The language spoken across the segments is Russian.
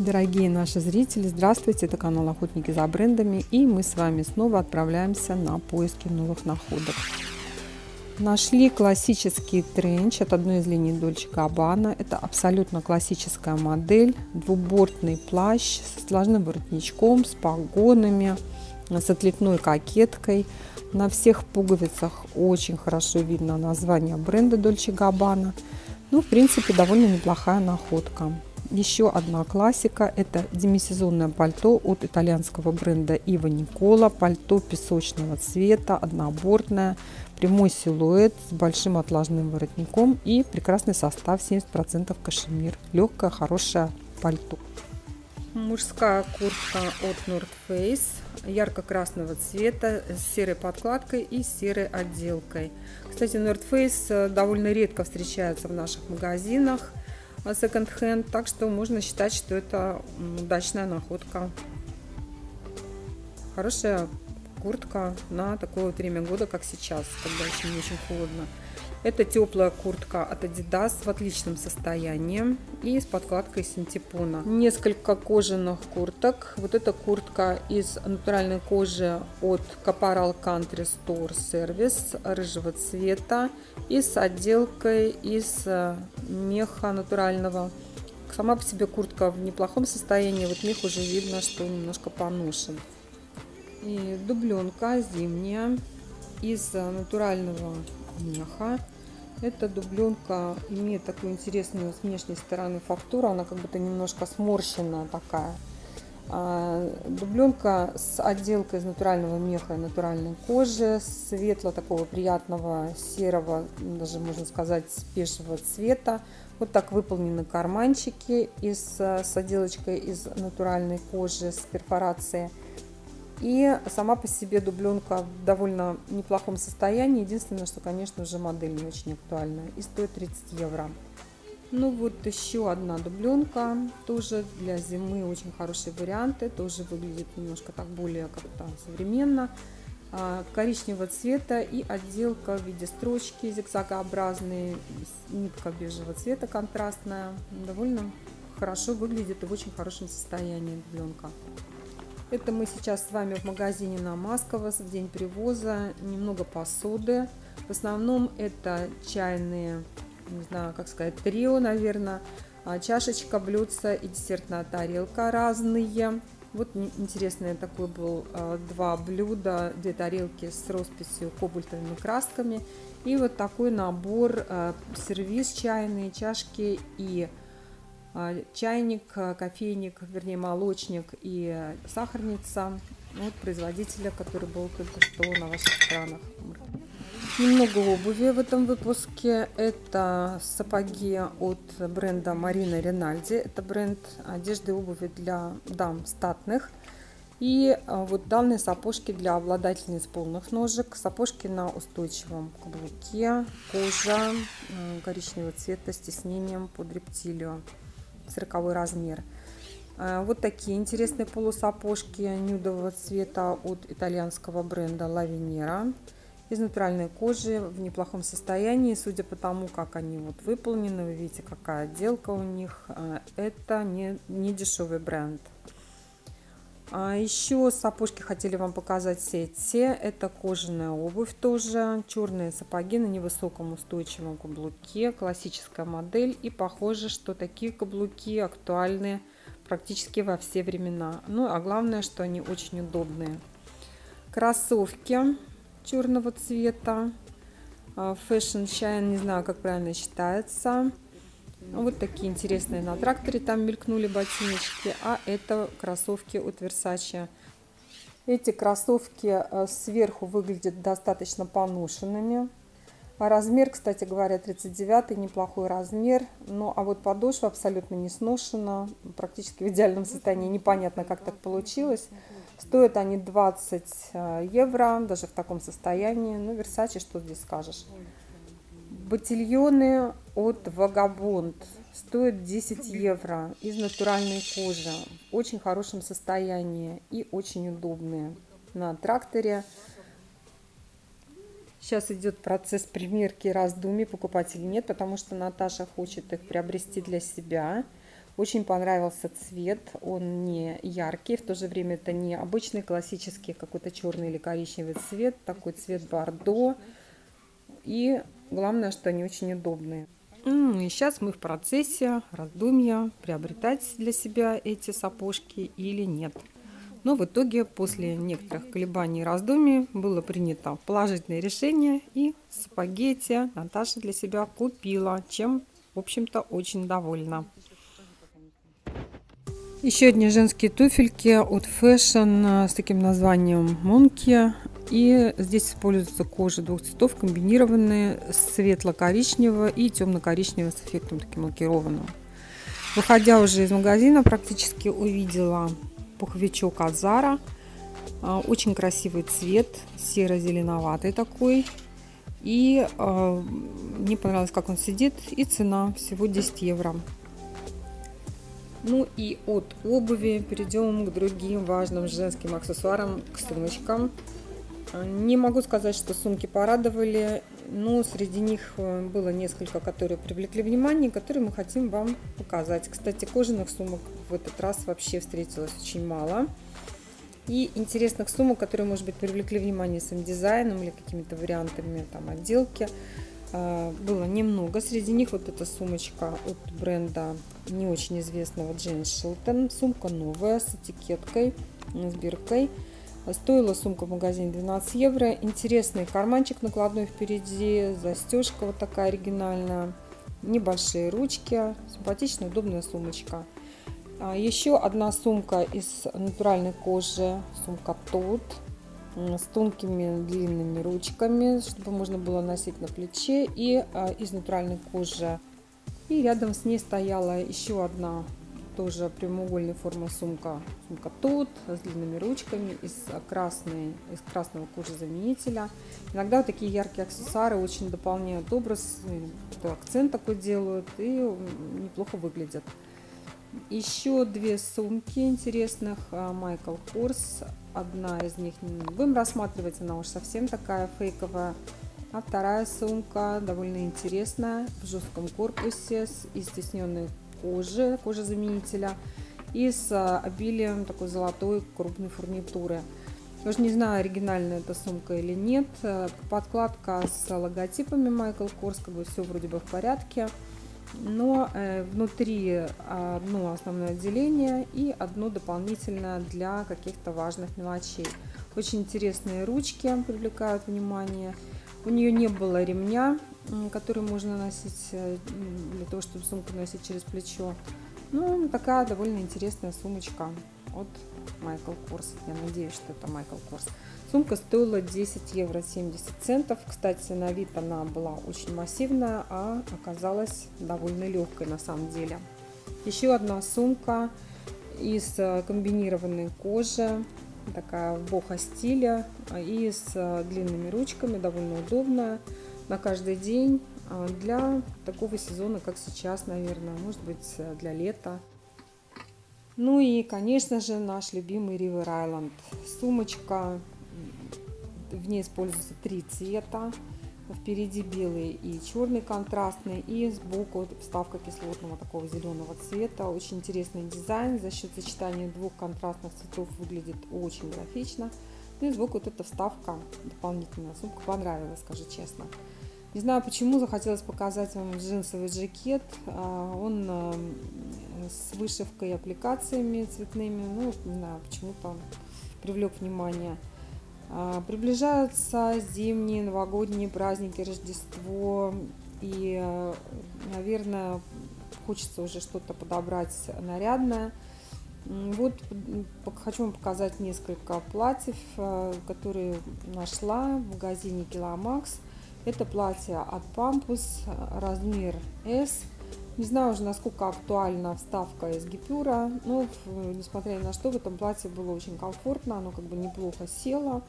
Дорогие наши зрители, здравствуйте, это канал Охотники за брендами и мы с вами снова отправляемся на поиски новых находок. Нашли классический тренч от одной из линий Dolce Gabbana. Это абсолютно классическая модель, двубортный плащ с сложным воротничком, с погонами, с отлетной кокеткой. На всех пуговицах очень хорошо видно название бренда Dolce Gabbana. Ну, в принципе, довольно неплохая находка. Еще одна классика – это демисезонное пальто от итальянского бренда Ива Никола. Пальто песочного цвета, однобортное, прямой силуэт с большим отложным воротником и прекрасный состав 70% кашемир. Легкое, хорошее пальто. Мужская куртка от North Face ярко-красного цвета с серой подкладкой и серой отделкой. Кстати, North Face э, довольно редко встречается в наших магазинах – секонд-хенд, так что можно считать, что это удачная находка. Хорошая куртка на такое вот время года, как сейчас, когда еще не очень холодно. Это теплая куртка от Adidas в отличном состоянии и с подкладкой синтепона. Несколько кожаных курток. Вот эта куртка из натуральной кожи от Caporal Country Store Service рыжего цвета и с отделкой из э, меха натурального. Сама по себе куртка в неплохом состоянии, вот мех уже видно, что немножко поношен. И дубленка зимняя из э, натурального меха. Эта дубленка имеет такую интересную с внешней стороны фактуру, она как будто немножко сморщенная такая. А, дубленка с отделкой из натурального меха и натуральной кожи, светло такого приятного серого, даже можно сказать спешего цвета. Вот так выполнены карманчики из, с отделочкой из натуральной кожи с перфорацией. И сама по себе дубленка в довольно неплохом состоянии. Единственное, что, конечно же, модель не очень актуальная. И стоит 30 евро. Ну вот еще одна дубленка. Тоже для зимы очень хорошие варианты. Тоже выглядит немножко так более как-то современно. А, коричневого цвета и отделка в виде строчки зигзагообразные. Нитка бежевого цвета контрастная. Довольно хорошо выглядит и в очень хорошем состоянии дубленка. Это мы сейчас с вами в магазине на Масково в день привоза. Немного посуды. В основном это чайные, не знаю, как сказать, трио, наверное. А, чашечка, блюдца и десертная тарелка разные. Вот интересное такое был а, два блюда, две тарелки с росписью кобальтовыми красками. И вот такой набор а, сервис чайные, чашки и чайник, кофейник, вернее молочник и сахарница от производителя, который был только что на ваших экранах. Немного обуви в этом выпуске. Это сапоги от бренда Марина Ринальди. Это бренд одежды и обуви для дам статных. И а, вот данные сапожки для обладательниц полных ножек. Сапожки на устойчивом каблуке, кожа коричневого цвета с тиснением под рептилию. 40 размер. А, вот такие интересные полусапожки нюдового цвета от итальянского бренда Лавинера из натуральной кожи в неплохом состоянии, судя по тому, как они вот выполнены, вы видите, какая отделка у них. А, это не, не дешевый бренд. А еще сапожки хотели вам показать сети. Это кожаная обувь тоже. Черные сапоги на невысоком устойчивом каблуке. Классическая модель. И похоже, что такие каблуки актуальны практически во все времена. Ну, а главное, что они очень удобные. Кроссовки черного цвета. А, Fashion Shine, не знаю, как правильно считается. Вот такие интересные на тракторе там мелькнули ботиночки, а это кроссовки от Versace. Эти кроссовки э, сверху выглядят достаточно поношенными. А размер, кстати говоря, 39 неплохой размер. Ну, а вот подошва абсолютно не сношена, практически в идеальном состоянии. Непонятно, как так получилось. Стоят они 20 э, евро, даже в таком состоянии. Ну, Versace, что здесь скажешь. Ботильоны от Vagabond стоят 10 евро из натуральной кожи. В очень хорошем состоянии и очень удобные. На тракторе. Сейчас идет процесс примерки и раздумий, покупать или нет, потому что Наташа хочет их приобрести для себя. Очень понравился цвет, он не яркий, в то же время это не обычный классический какой-то черный или коричневый цвет, такой цвет бордо. И главное, что они очень удобные. И сейчас мы в процессе раздумья, приобретать для себя эти сапожки или нет. Но в итоге, после некоторых колебаний и раздумий, было принято положительное решение, и спагетти Наташа для себя купила, чем, в общем-то, очень довольна. Еще одни женские туфельки от Fashion с таким названием Monkey. И здесь используется кожа двух цветов, комбинированные светло-коричневого и темно-коричневого с эффектом таким лакированным. Выходя уже из магазина, практически увидела пуховичок от Zara. А, очень красивый цвет, серо-зеленоватый такой. И э, мне понравилось, как он сидит. И цена всего 10 евро. Ну и от обуви перейдем к другим важным женским аксессуарам, к сумочкам. Не могу сказать, что сумки порадовали, но среди них э, было несколько, которые привлекли внимание, которые мы хотим вам показать. Кстати, кожаных сумок в этот раз вообще встретилось очень мало. И интересных сумок, которые, может быть, привлекли внимание своим дизайном или какими-то вариантами там, отделки, было немного. Среди них вот эта сумочка от бренда не очень известного Джейн Шилтон. Сумка новая с этикеткой, с биркой. Стоила сумка в магазине 12 евро. Интересный карманчик накладной впереди, застежка вот такая оригинальная, небольшие ручки, симпатичная, удобная сумочка. А еще одна сумка из натуральной кожи, сумка Тот, с тонкими длинными ручками, чтобы можно было носить на плече и а, из натуральной кожи. И рядом с ней стояла еще одна тоже прямоугольной формы сумка. Сумка тут с длинными ручками из, красной, из красного кожезаменителя. Иногда вот такие яркие аксессуары очень дополняют образ, акцент такой делают и неплохо выглядят. Еще две сумки интересных Michael Kors. Одна из них будем рассматривать, она уж совсем такая фейковая. А вторая сумка довольно интересная, в жестком корпусе, с стесненной кожи, кожезаменителя и с а, обилием такой золотой крупной фурнитуры. Я уже не знаю, оригинальная эта сумка или нет. Подкладка с логотипами Michael Kors, как бы все вроде бы в порядке. Но э, внутри одно основное отделение и одно дополнительное для каких-то важных мелочей. Очень интересные ручки привлекают внимание. У нее не было ремня, который можно носить э, для того, чтобы сумку носить через плечо. Ну, такая довольно интересная сумочка от Michael Kors. Я надеюсь, что это Michael Kors. Сумка стоила 10 евро 70 центов. Кстати, на вид она была очень массивная, а оказалась довольно легкой на самом деле. Еще одна сумка из э, комбинированной кожи такая в бохо стиле и с э, длинными ручками, довольно удобная на каждый день а, для такого сезона, как сейчас, наверное, может быть э, для лета. Ну и, конечно же, наш любимый River Island. Сумочка, в ней используются три цвета. Впереди белый и черный контрастный, и сбоку вставка кислотного такого зеленого цвета. Очень интересный дизайн, за счет сочетания двух контрастных цветов выглядит очень графично. Ну и сбоку вот эта вставка дополнительная. Сумка понравилась, скажу честно. Не знаю почему, захотелось показать вам джинсовый жакет. А, он э, с вышивкой и аппликациями цветными. Ну, не знаю, почему-то привлек внимание. А, приближаются зимние, новогодние праздники, Рождество. И, э, наверное, хочется уже что-то подобрать нарядное. Вот хочу вам показать несколько платьев, э, которые нашла в магазине Киломакс. Это платье от Pampus, размер S. Не знаю уже, насколько актуальна вставка из гипюра, но несмотря на что, в этом платье было очень комфортно, оно как бы неплохо село.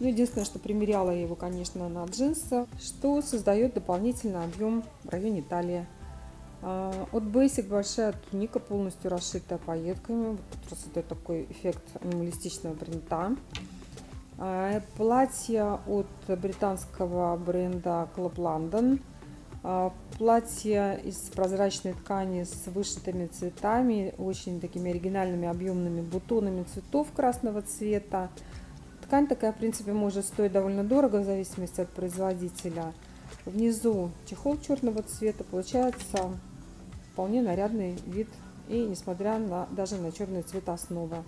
Ну, единственное, что примеряла я его, конечно, на джинсы, что создает дополнительный объем в районе талии. А, от Basic большая туника, полностью расшитая пайетками. Вот как такой эффект минималистичного принта. А, платье от британского бренда Club London. А, платье из прозрачной ткани с вышитыми цветами, очень такими оригинальными объемными бутонами цветов красного цвета. Ткань такая, в принципе, может стоить довольно дорого, в зависимости от производителя. Внизу чехол черного цвета, получается вполне нарядный вид и несмотря на даже на черный цвет основа.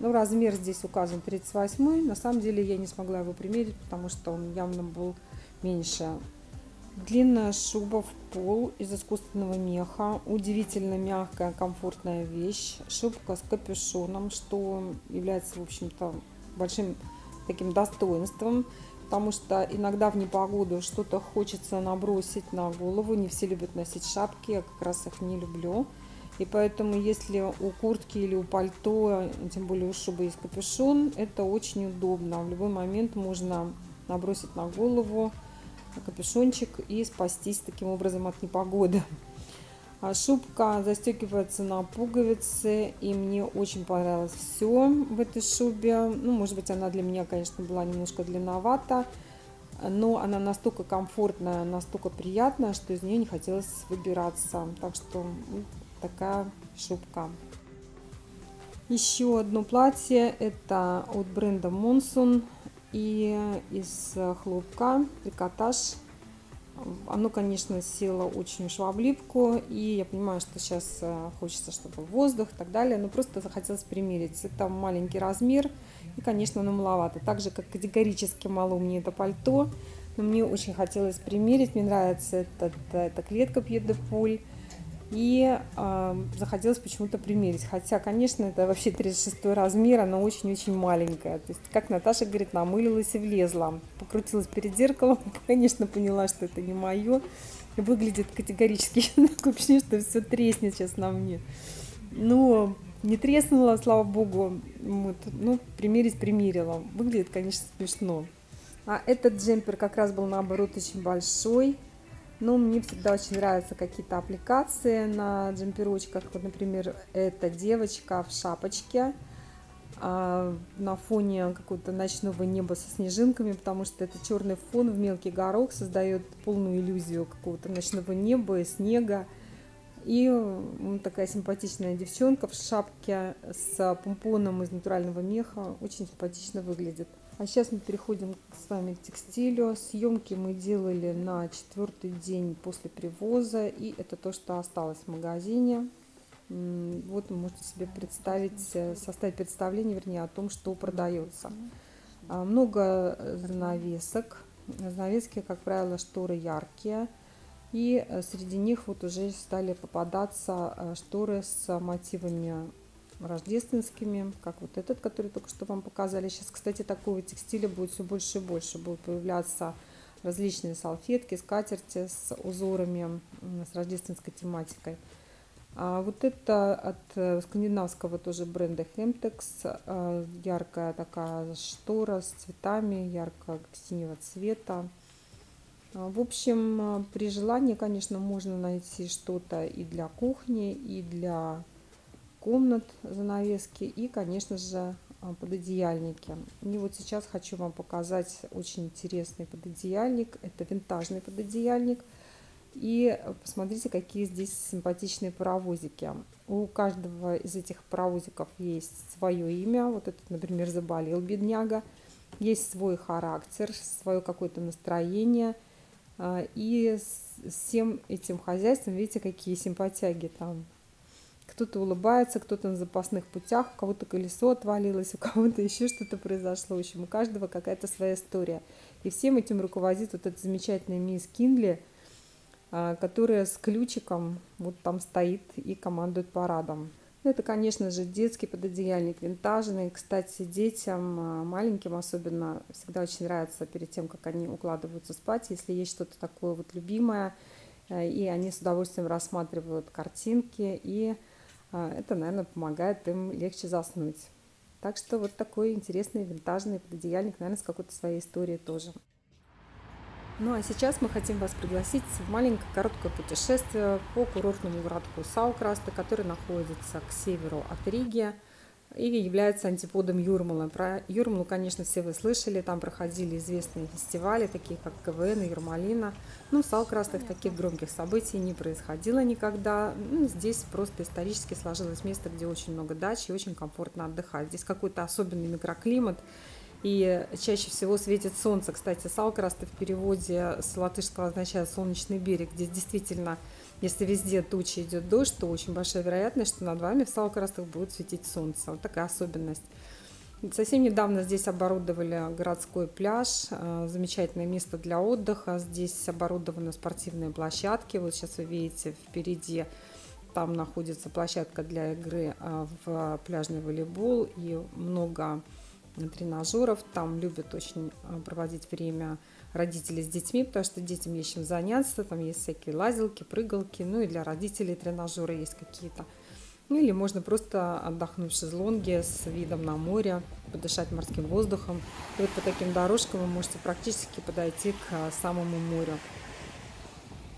Ну, размер здесь указан 38 На самом деле я не смогла его примерить, потому что он явно был меньше. Длинная шуба в пол из искусственного меха. Удивительно мягкая, комфортная вещь. Шубка с капюшоном, что является, в общем-то, большим таким достоинством. Потому что иногда в непогоду что-то хочется набросить на голову. Не все любят носить шапки, я как раз их не люблю. И поэтому, если у куртки или у пальто, тем более у шубы есть капюшон, это очень удобно. В любой момент можно набросить на голову капюшончик и спастись таким образом от непогоды. А шубка застегивается на пуговицы, и мне очень понравилось все в этой шубе. Ну, может быть, она для меня, конечно, была немножко длинновата, но она настолько комфортная, настолько приятная, что из нее не хотелось выбираться. Так что такая шубка. Еще одно платье, это от бренда Monsoon и из хлопка, трикотаж. Оно, конечно, село очень уж в облипку, и я понимаю, что сейчас э, хочется, чтобы воздух и так далее, но просто захотелось примерить. Это маленький размер, и, конечно, оно маловато. Так же, как категорически мало мне это пальто, но мне очень хотелось примерить. Мне нравится этот, эта клетка пьеде пуль и э, захотелось почему-то примерить. Хотя, конечно, это вообще 36 размер, она очень-очень маленькая. То есть, как Наташа говорит, намылилась и влезла. Покрутилась перед зеркалом, конечно, поняла, что это не мое. Выглядит категорически такое впечатление, что все треснет сейчас на мне. Но не треснула, слава богу. Вот. Ну, примерить примерила. Выглядит, конечно, смешно. А этот джемпер как раз был, наоборот, очень большой. Но мне всегда очень нравятся какие-то аппликации на джемперочках. Вот, например, эта девочка в шапочке а, на фоне какого-то ночного неба со снежинками, потому что это черный фон в мелкий горох создает полную иллюзию какого-то ночного неба и снега. И такая симпатичная девчонка в шапке с помпоном из натурального меха очень симпатично выглядит. А сейчас мы переходим с вами к текстилю. Съемки мы делали на четвертый день после привоза. И это то, что осталось в магазине. Вот вы можете себе представить, э, составить представление, вернее, о том, что продается. А, много занавесок. Занавески, как правило, шторы яркие. И э, среди них вот уже стали попадаться э, шторы с мотивами рождественскими, как вот этот, который только что вам показали. Сейчас, кстати, такого текстиля будет все больше и больше. Будут появляться различные салфетки, скатерти с узорами, с рождественской тематикой. А вот это от э, скандинавского тоже бренда Hemtex. А, яркая такая штора с цветами, ярко-синего цвета. А, в общем, при желании, конечно, можно найти что-то и для кухни, и для комнат занавески и, конечно же, а, пододеяльники. И вот сейчас хочу вам показать очень интересный пододеяльник. Это винтажный пододеяльник. И посмотрите, какие здесь симпатичные паровозики. У каждого из этих паровозиков есть свое имя. Вот этот, например, заболел бедняга. Есть свой характер, свое какое-то настроение. А, и всем этим хозяйством, видите, какие симпатяги там кто-то улыбается, кто-то на запасных путях, у кого-то колесо отвалилось, у кого-то еще что-то произошло. В общем, у каждого какая-то своя история. И всем этим руководит вот эта замечательная мисс Киндли, а, которая с ключиком вот там стоит и командует парадом. Ну, это, конечно же, детский пододеяльник, винтажный. Кстати, детям, а, маленьким особенно, всегда очень нравится перед тем, как они укладываются спать, если есть что-то такое вот любимое, э, и они с удовольствием рассматривают картинки и это, наверное, помогает им легче заснуть. Так что вот такой интересный винтажный пододеяльник, наверное, с какой-то своей историей тоже. Ну а сейчас мы хотим вас пригласить в маленькое короткое путешествие по курортному городку Саукраста, который находится к северу от Риги. И является антиподом Юрмала. Про Юрмалу, конечно, все вы слышали, там проходили известные фестивали, такие как КВН и Юрмалина. Но в Салкрастах таких громких событий не происходило никогда. Ну, здесь просто исторически сложилось место, где очень много дач и очень комфортно отдыхать. Здесь какой-то особенный микроклимат, и чаще всего светит солнце. Кстати, Салкрасты в переводе с латышского означает «солнечный берег». Здесь действительно если везде тучи идет дождь, то очень большая вероятность, что над вами в Салкрастах будет светить солнце. Вот такая особенность. Совсем недавно здесь оборудовали городской пляж, э, замечательное место для отдыха. Здесь оборудованы спортивные площадки. Вот сейчас вы видите впереди там находится площадка для игры э, в пляжный волейбол и много тренажеров. Там любят очень э, проводить время родители с детьми, потому что детям есть чем заняться. Там есть всякие лазилки, прыгалки. Ну и для родителей тренажеры есть какие-то. Ну или можно просто отдохнуть в шезлонге с видом на море, подышать морским воздухом. И вот по таким дорожкам вы можете практически подойти к э, самому морю.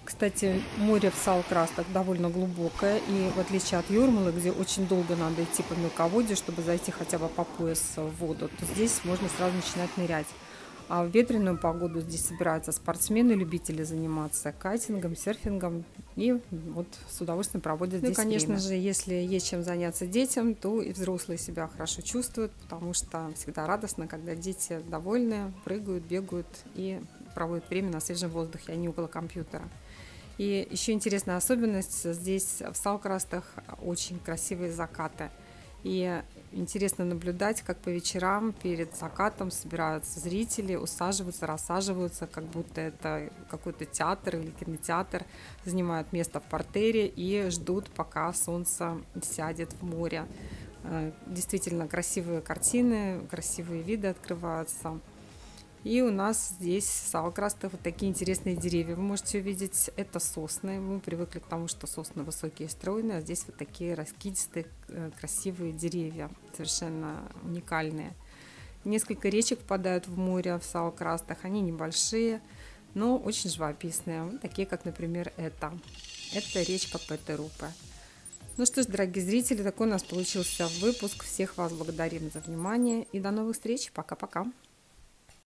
Кстати, море в Салкрастах довольно глубокое, и в отличие от Юрмалы, где очень долго надо идти по мелководью, чтобы зайти хотя бы по пояс в воду, то здесь можно сразу начинать нырять. А в ветреную погоду здесь собираются спортсмены, любители заниматься кайтингом, серфингом и вот с удовольствием проводят ну, здесь конечно время. же, если есть чем заняться детям, то и взрослые себя хорошо чувствуют, потому что всегда радостно, когда дети довольны, прыгают, бегают и проводят время на свежем воздухе, а не около компьютера. И еще интересная особенность, здесь в Салкрастах очень красивые закаты. И интересно наблюдать, как по вечерам перед закатом собираются зрители, усаживаются, рассаживаются, как будто это какой-то театр или кинотеатр, занимают место в портере и ждут, пока солнце сядет в море. Э, действительно красивые картины, красивые виды открываются. И у нас здесь в Салкрастах вот такие интересные деревья. Вы можете увидеть, это сосны. Мы привыкли к тому, что сосны высокие и стройные, а здесь вот такие раскидистые, э, красивые деревья, совершенно уникальные. Несколько речек впадают в море в Салкрастах. Они небольшие, но очень живописные. такие, как, например, это. Это речка Петерупе. Ну что ж, дорогие зрители, такой у нас получился выпуск. Всех вас благодарим за внимание и до новых встреч. Пока-пока.